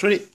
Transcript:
処理。